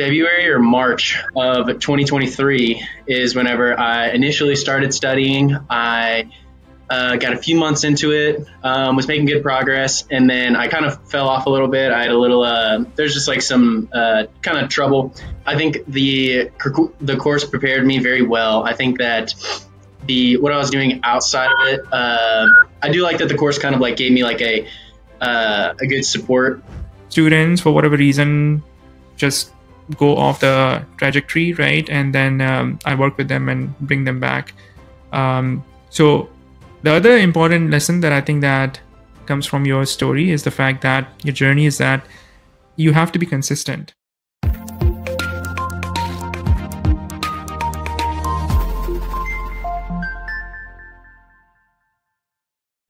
February or March of 2023 is whenever I initially started studying. I uh, got a few months into it, um, was making good progress, and then I kind of fell off a little bit. I had a little, uh, there's just like some uh, kind of trouble. I think the the course prepared me very well. I think that the what I was doing outside of it, uh, I do like that the course kind of like gave me like a uh, a good support. Students, for whatever reason, just go off the trajectory, right? And then um, I work with them and bring them back. Um, so the other important lesson that I think that comes from your story is the fact that your journey is that you have to be consistent.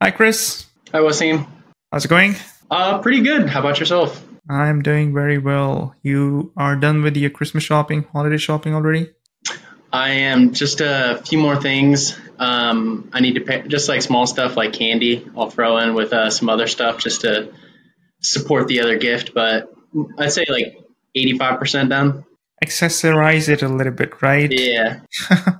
Hi, Chris. Hi, Wasim. How's it going? Uh, pretty good. How about yourself? I'm doing very well. You are done with your Christmas shopping, holiday shopping already? I am just a few more things. Um, I need to pay just like small stuff like candy. I'll throw in with uh, some other stuff just to support the other gift, but I'd say like 85% done. Accessorize it a little bit, right? Yeah.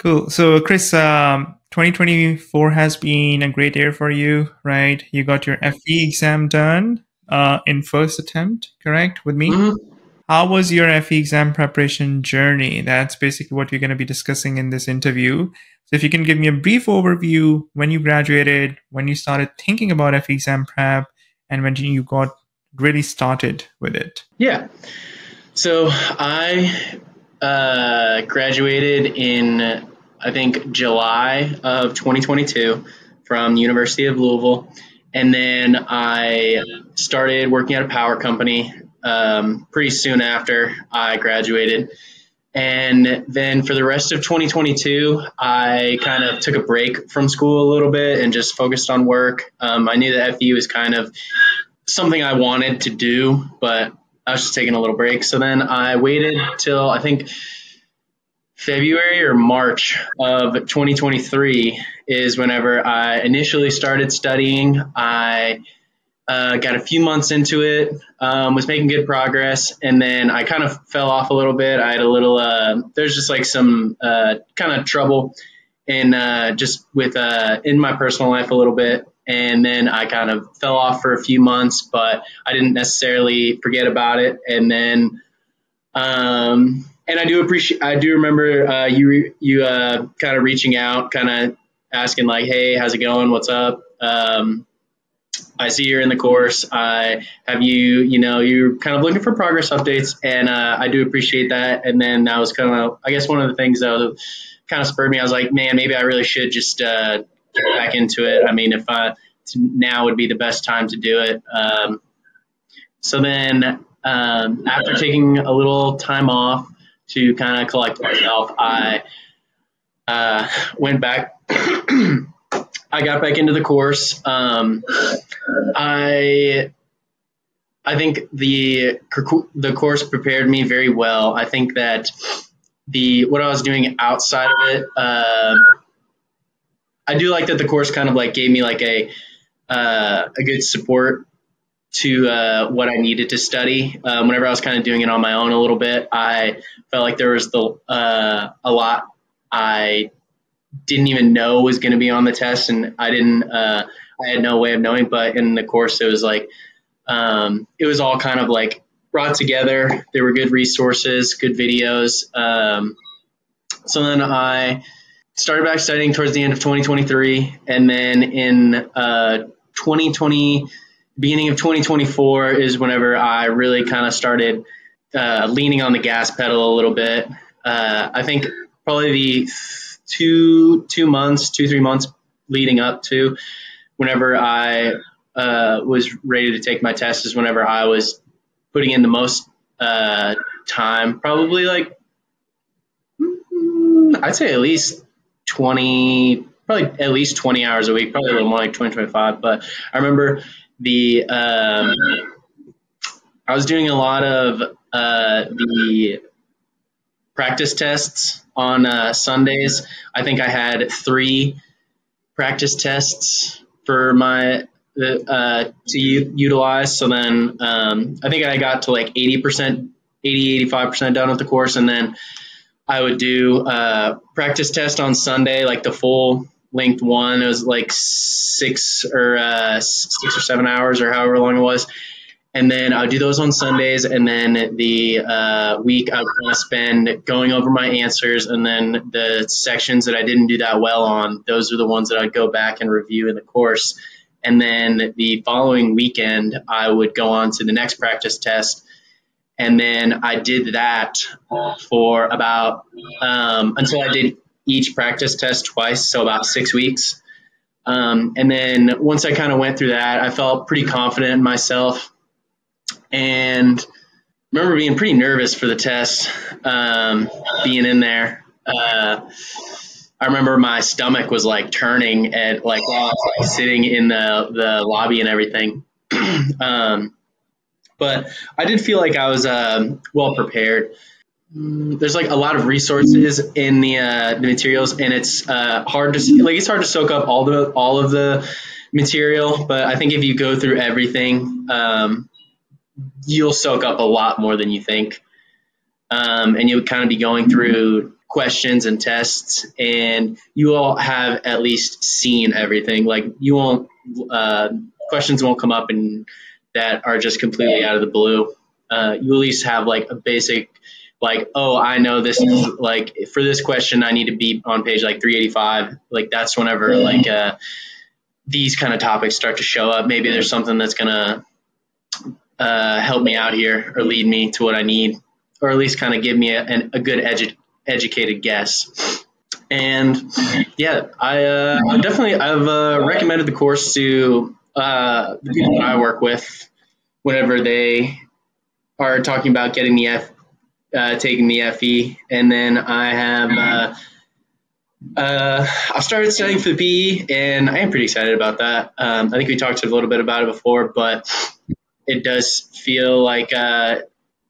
cool. So, Chris, um, 2024 has been a great year for you, right? You got your FE exam done uh, in first attempt, correct? With me? Mm-hmm. How was your FE exam preparation journey? That's basically what we're going to be discussing in this interview. So, if you can give me a brief overview when you graduated, when you started thinking about FE exam prep, and when you got really started with it. Yeah. So, I uh, graduated in, I think, July of 2022 from University of Louisville. And then I started working at a power company um, pretty soon after I graduated. And then for the rest of 2022, I kind of took a break from school a little bit and just focused on work. Um, I knew that FE was kind of something I wanted to do, but I was just taking a little break. So then I waited till I think February or March of 2023 is whenever I initially started studying. I uh, got a few months into it, um, was making good progress, and then I kind of fell off a little bit. I had a little, uh, there's just like some uh, kind of trouble in uh, just with uh, in my personal life a little bit, and then I kind of fell off for a few months, but I didn't necessarily forget about it, and then. Um, and I do appreciate, I do remember uh, you you kind of reaching out, kind of asking like, "Hey, how's it going? What's up?" Um, I see you're in the course. I have you, you know, you're kind of looking for progress updates, and uh, I do appreciate that. And then that was kind of, I guess, one of the things that kind of spurred me. I was like, man, maybe I really should just uh, get back into it. I mean, if I now would be the best time to do it. Um, so then, um, after taking a little time off to kind of collect myself, I uh, went back. I got back into the course. Um, I I think the the course prepared me very well. I think that the what I was doing outside of it, uh, I do like that the course kind of like gave me like a uh, a good support to uh, what I needed to study. Um, whenever I was kind of doing it on my own a little bit, I felt like there was the uh, a lot I didn't even know was going to be on the test, and I didn't. Uh, I had no way of knowing. But in the course, it was like um, it was all kind of like brought together. There were good resources, good videos. Um, so then I started back studying towards the end of 2023, and then in uh, 2020, beginning of 2024 is whenever I really kind of started uh, leaning on the gas pedal a little bit. Uh, I think probably the two two months, two three months leading up to whenever I uh, was ready to take my test is whenever I was putting in the most uh, time, probably like mm, I'd say at least twenty, probably at least twenty hours a week, probably a little more like 20, 25. But I remember the um, I was doing a lot of uh, the practice tests on uh, Sundays. I think I had three practice tests for my uh, to u- utilize. So then um, I think I got to like 80% 80, 85% done with the course. And then I would do a practice test on Sunday, like the full length one. It was like six or uh, six or seven hours or however long it was. And then I would do those on Sundays. And then the uh, week I would kind spend going over my answers. And then the sections that I didn't do that well on, those are the ones that I'd go back and review in the course. And then the following weekend, I would go on to the next practice test. And then I did that for about um, until I did each practice test twice, so about six weeks. Um, and then once I kind of went through that, I felt pretty confident in myself. And remember being pretty nervous for the test, um, being in there. Uh, I remember my stomach was like turning at like while I was like sitting in the the lobby and everything. um, but I did feel like I was um, well prepared. Mm, there's like a lot of resources in the uh, the materials, and it's uh, hard to like it's hard to soak up all the all of the material. But I think if you go through everything, um, you'll soak up a lot more than you think, um, and you'll kind of be going through questions and tests, and you will have at least seen everything. Like you won't uh, questions won't come up and that are just completely out of the blue. Uh, you at least have like a basic like oh I know this is like for this question I need to be on page like 385. Like that's whenever like uh, these kind of topics start to show up. Maybe there's something that's gonna uh, help me out here or lead me to what I need, or at least kind of give me a, a good edu- educated guess. And yeah, I uh, definitely I've uh, recommended the course to uh, the people that I work with whenever they are talking about getting the F, uh, taking the FE, and then I have. Uh, uh, I started studying for the PE, and I am pretty excited about that. Um, I think we talked a little bit about it before, but it does feel like uh,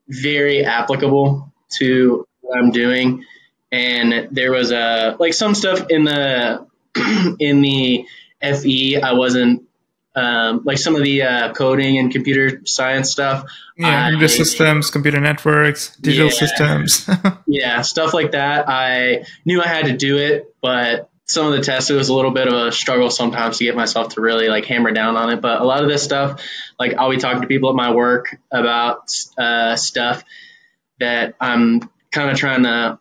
very applicable to what I'm doing. And there was a like some stuff in the in the FE I wasn't um, like some of the uh, coding and computer science stuff. Yeah, computer systems, computer networks, digital yeah, systems. yeah, stuff like that. I knew I had to do it, but some of the tests it was a little bit of a struggle sometimes to get myself to really like hammer down on it. But a lot of this stuff, like I'll be talking to people at my work about uh, stuff that I'm kind of trying to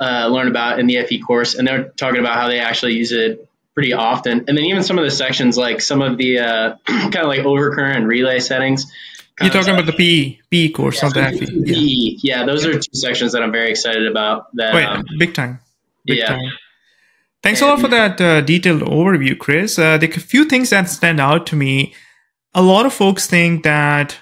uh, learn about in the FE course, and they're talking about how they actually use it pretty often. And then even some of the sections, like some of the uh, kind of like overcurrent and relay settings. You're talking about the PE, PE course, yeah, not the FE. Yeah. yeah, those are two sections that I'm very excited about. That, Wait, um, big time. Big yeah. Time. Thanks a lot for that uh, detailed overview, Chris. Uh, there are a few things that stand out to me. A lot of folks think that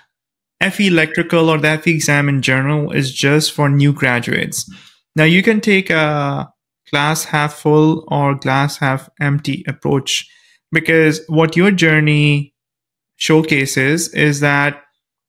FE electrical or the FE exam in general is just for new graduates. Now you can take a glass half full or glass half empty approach because what your journey showcases is that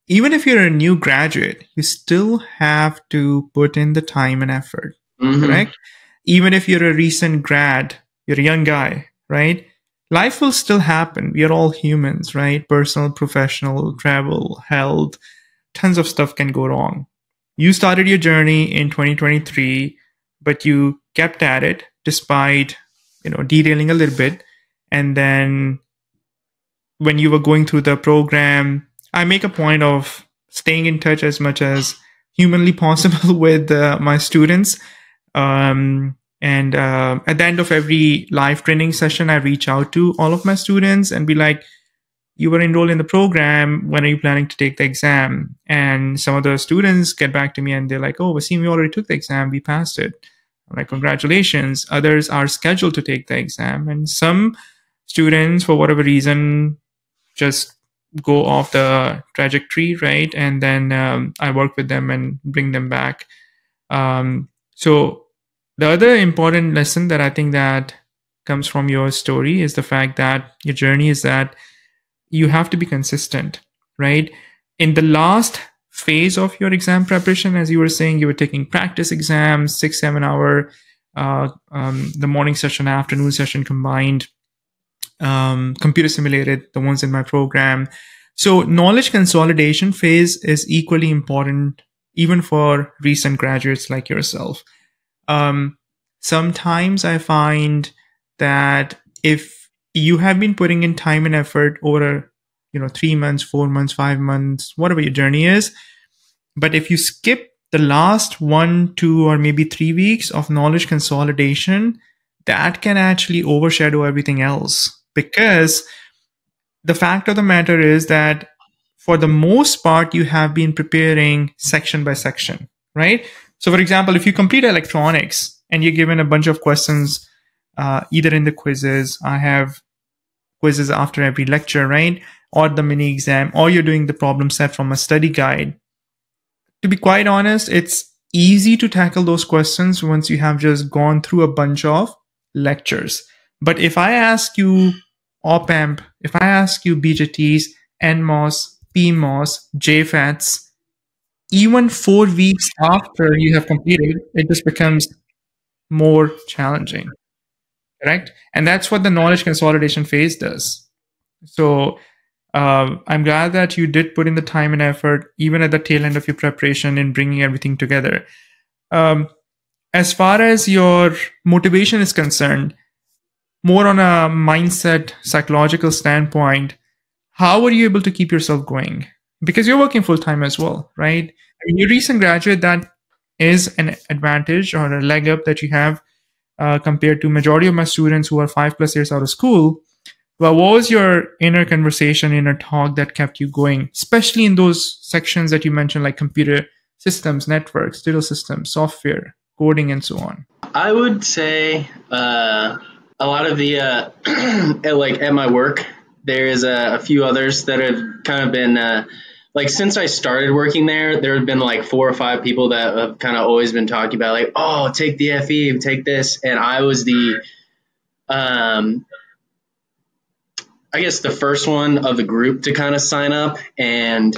even if you're a new graduate you still have to put in the time and effort mm-hmm. correct even if you're a recent grad you're a young guy right? Life will still happen. We are all humans right? Personal professional travel health tons of stuff can go wrong. You started your journey in 2023 but you kept at it despite you know derailing a little bit. And then when you were going through the program i make a point of staying in touch as much as humanly possible with uh, my students um, and uh, at the end of every live training session i reach out to all of my students and be like you were enrolled in the program. When are you planning to take the exam? And some of the students get back to me and they're like oh Wasim, we already took the exam. We passed it. I'm like congratulations. Others are scheduled to take the exam. And some students for whatever reason just go off the trajectory right? And then um, i work with them and bring them back. Um, so the other important lesson that i think that comes from your story is the fact that your journey is that you have to be consistent right in the last phase of your exam preparation as you were saying you were taking practice exams six seven hour uh, um, the morning session afternoon session combined um, computer simulated the ones in my program so knowledge consolidation phase is equally important even for recent graduates like yourself. Um, sometimes I find that if you have been putting in time and effort over, you know, three months, four months, five months, whatever your journey is, but if you skip the last one, two, or maybe three weeks of knowledge consolidation, that can actually overshadow everything else because the fact of the matter is that for the most part, you have been preparing section by section, right? So, for example, if you complete electronics and you're given a bunch of questions, uh, either in the quizzes, I have quizzes after every lecture, right? Or the mini exam, or you're doing the problem set from a study guide. To be quite honest, it's easy to tackle those questions once you have just gone through a bunch of lectures. But if I ask you op amp, if I ask you BJTs, NMOS, PMOS, JFETs, even four weeks after you have completed, it just becomes more challenging. Correct? And that's what the knowledge consolidation phase does. So uh, I'm glad that you did put in the time and effort, even at the tail end of your preparation, in bringing everything together. Um, as far as your motivation is concerned, more on a mindset, psychological standpoint, how are you able to keep yourself going? Because you're working full time as well, right? You're a recent graduate, that is an advantage or a leg up that you have uh, compared to majority of my students who are five plus years out of school. But what was your inner conversation, inner talk that kept you going, especially in those sections that you mentioned, like computer systems, networks, digital systems, software? coding and so on? I would say uh, a lot of the uh, like at my work, there is a, a, few others that have kind of been uh, like since I started working there, there have been like four or five people that have kind of always been talking about like, oh, take the FE, take this, and I was the um, I guess the first one of the group to kind of sign up, and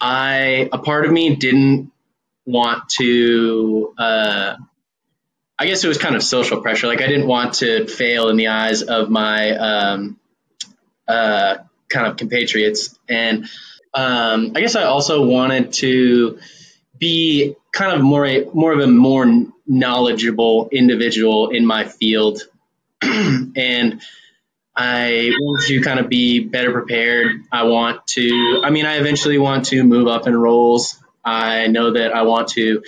I a part of me didn't want to uh, I guess it was kind of social pressure. Like I didn't want to fail in the eyes of my um, uh, kind of compatriots, and um, I guess I also wanted to be kind of more a, more of a more knowledgeable individual in my field, and I want to kind of be better prepared. I want to. I mean, I eventually want to move up in roles. I know that I want to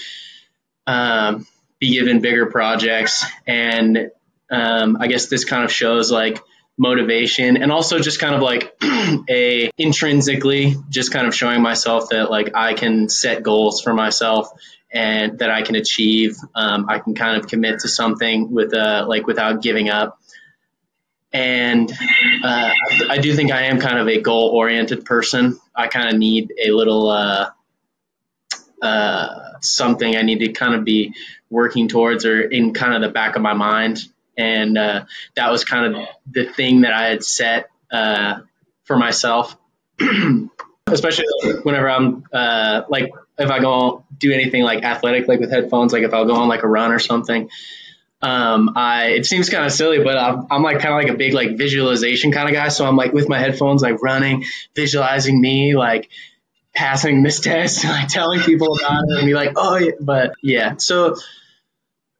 um, be given bigger projects, and um, I guess this kind of shows like motivation and also just kind of like a intrinsically just kind of showing myself that like I can set goals for myself and that I can achieve. Um, I can kind of commit to something with uh, like without giving up. And uh, I do think I am kind of a goal oriented person. I kind of need a little uh, uh, something I need to kind of be working towards or in kind of the back of my mind. And uh, that was kind of the thing that I had set uh, for myself, especially whenever I'm uh, like, if I go do anything like athletic, like with headphones, like if I'll go on like a run or something. Um, I, it seems kind of silly, but I'm, I'm like kind of like a big like visualization kind of guy. So I'm like with my headphones, like running, visualizing me, like passing this test like telling people about it and be like, oh, yeah. but yeah. So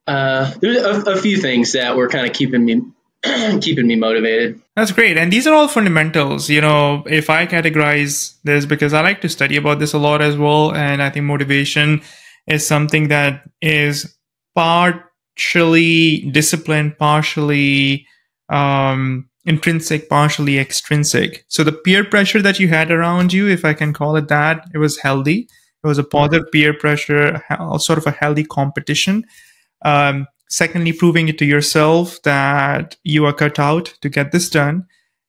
uh, there's a, a few things that were kind of keeping me keeping me motivated. That's great. And these are all fundamentals. You know, if I categorize this because I like to study about this a lot as well, and I think motivation is something that is partially disciplined, partially um, intrinsic, partially extrinsic. So the peer pressure that you had around you, if I can call it that, it was healthy. It was a positive peer pressure, sort of a healthy competition. Um, secondly, proving it to yourself that you are cut out to get this done.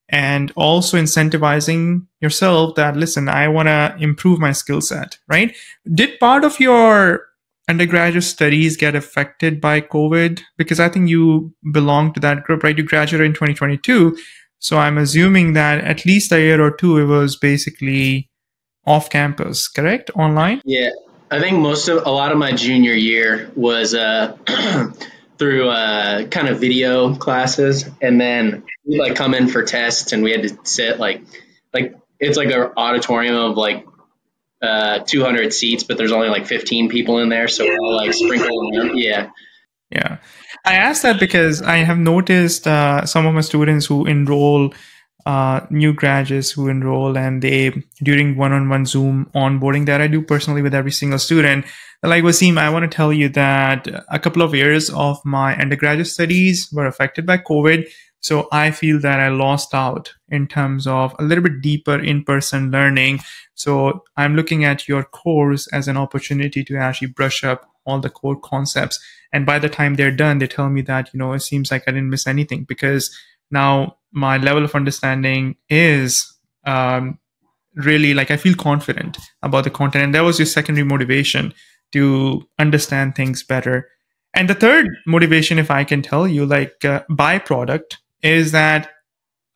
And also incentivizing yourself that, listen, I want to improve my skill set, right? Did part of your undergraduate studies get affected by COVID? Because I think you belong to that group, right? You graduated in 2022. So I'm assuming that at least a year or two, it was basically off campus, correct? Online? Yeah. I think most of a lot of my junior year was uh, through uh, kind of video classes, and then we like come in for tests, and we had to sit like like it's like an auditorium of like uh, 200 seats, but there's only like 15 people in there, so we're all like sprinkled. Yeah. Yeah. I asked that because I have noticed uh, some of my students who enroll, uh, new graduates who enroll, and they during one-on-one Zoom onboarding that I do personally with every single student. Like Wasim, I want to tell you that a couple of years of my undergraduate studies were affected by COVID. So I feel that I lost out in terms of a little bit deeper in-person learning. So I'm looking at your course as an opportunity to actually brush up all the core concepts. And by the time they're done, they tell me that, you know, it seems like I didn't miss anything because now my level of understanding is um, really like I feel confident about the content. And that was your secondary motivation to understand things better. And the third motivation, if I can tell you, like uh, byproduct, is that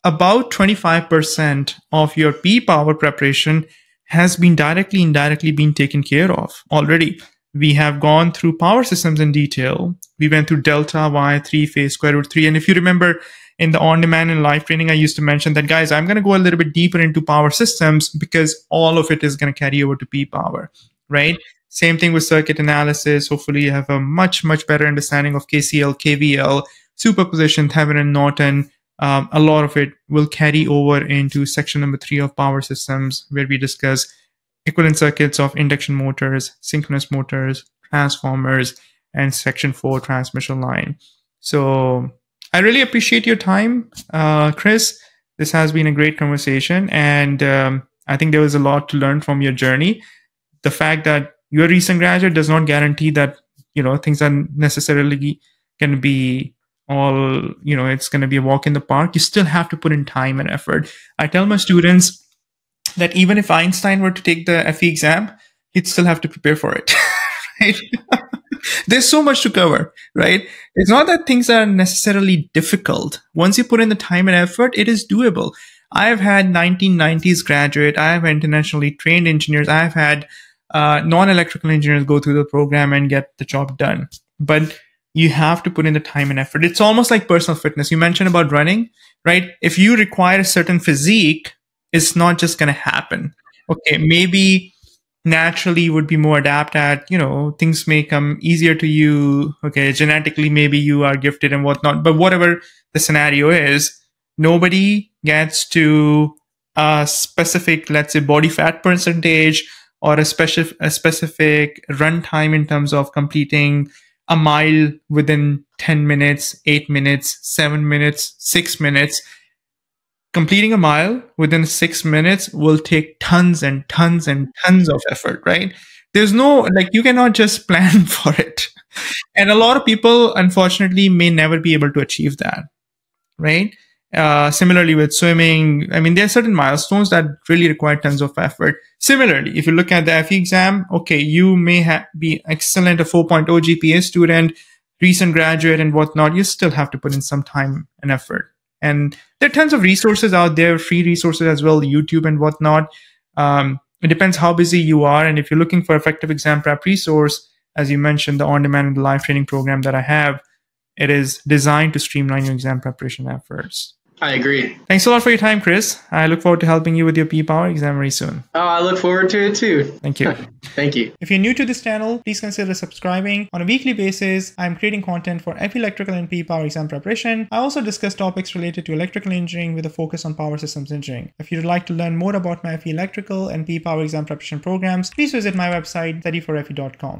about 25% of your PE power preparation has been directly, indirectly been taken care of already. We have gone through power systems in detail. We went through delta, wye, three phase, square root three. And if you remember in the on demand and live training, I used to mention that, guys, I'm going to go a little bit deeper into power systems because all of it is going to carry over to PE power, right? Same thing with circuit analysis. Hopefully, you have a much, much better understanding of KCL, KVL, superposition, Thevenin, Norton. Um, a lot of it will carry over into section number three of power systems, where we discuss equivalent circuits of induction motors, synchronous motors, transformers, and section four transmission line. So I really appreciate your time, uh, Chris. This has been a great conversation, and um, I think there was a lot to learn from your journey. The fact that you're a recent graduate does not guarantee that you know things are necessarily going to be all you know it's going to be a walk in the park you still have to put in time and effort i tell my students that even if einstein were to take the fe exam he'd still have to prepare for it right there's so much to cover right it's not that things are necessarily difficult once you put in the time and effort it is doable i've had 1990s graduate i have internationally trained engineers i've had uh, non-electrical engineers go through the program and get the job done but you have to put in the time and effort. It's almost like personal fitness. You mentioned about running, right? If you require a certain physique, it's not just going to happen. Okay, maybe naturally would be more adapt at, you know, things may come easier to you. Okay, genetically, maybe you are gifted and whatnot. But whatever the scenario is, nobody gets to a specific, let's say, body fat percentage or a specific, a specific run time in terms of completing a mile within 10 minutes, 8 minutes, 7 minutes, 6 minutes. Completing a mile within 6 minutes will take tons and tons and tons of effort, right? There's no, like, you cannot just plan for it. And a lot of people, unfortunately, may never be able to achieve that, right? Uh, similarly with swimming, I mean, there are certain milestones that really require tons of effort. Similarly, if you look at the FE exam, okay, you may ha- be excellent, a 4.0 GPA student, recent graduate and whatnot. You still have to put in some time and effort. And there are tons of resources out there, free resources as well, YouTube and whatnot. Um, it depends how busy you are. And if you're looking for effective exam prep resource, as you mentioned, the on-demand and live training program that I have, it is designed to streamline your exam preparation efforts. I agree. Thanks a lot for your time, Chris. I look forward to helping you with your PE Power exam very soon. Oh, I look forward to it too. Thank you. Thank you. If you're new to this channel, please consider subscribing. On a weekly basis, I'm creating content for FE electrical and PE Power exam preparation. I also discuss topics related to electrical engineering with a focus on power systems engineering. If you'd like to learn more about my FE electrical and PE Power exam preparation programs, please visit my website, studyforfe.com.